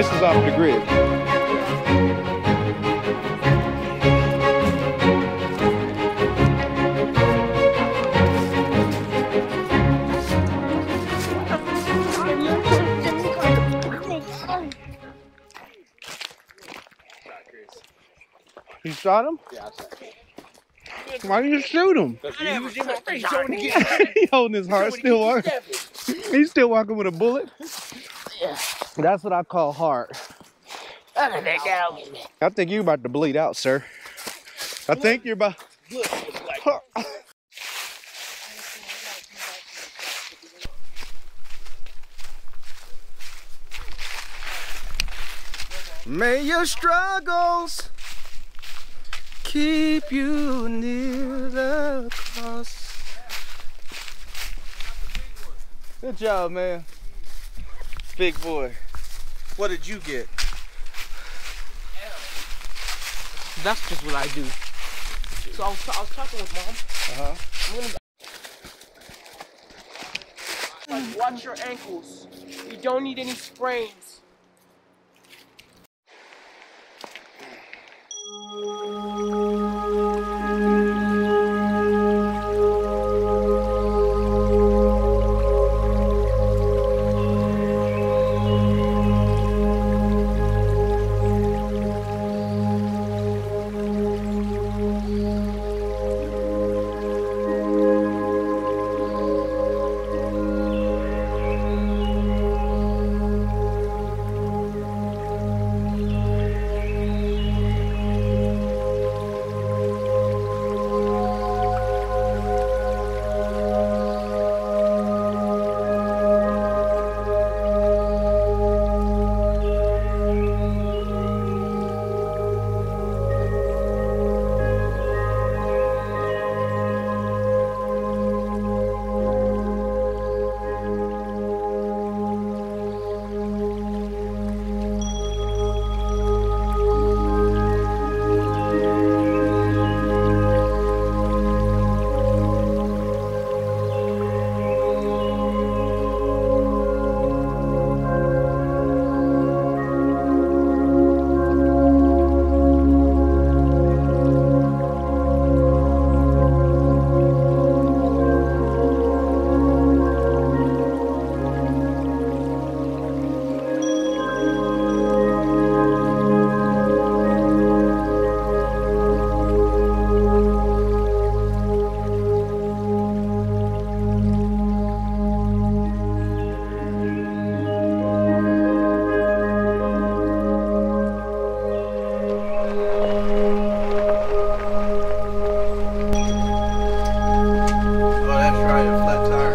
This is off the grid. You shot him? Yeah, I said. Why didn't you shoot him? he holding his heart, still walking. He's still walking with a bullet. That's what I call heart. I think you're about to bleed out, sir. I think you're about. May your struggles keep you near the cross. Good job, man. Big boy. What did you get? That's just what I do. So I was, I was talking with mom. Uh-huh. Like, watch your ankles. You don't need any sprains. right, a flat tire.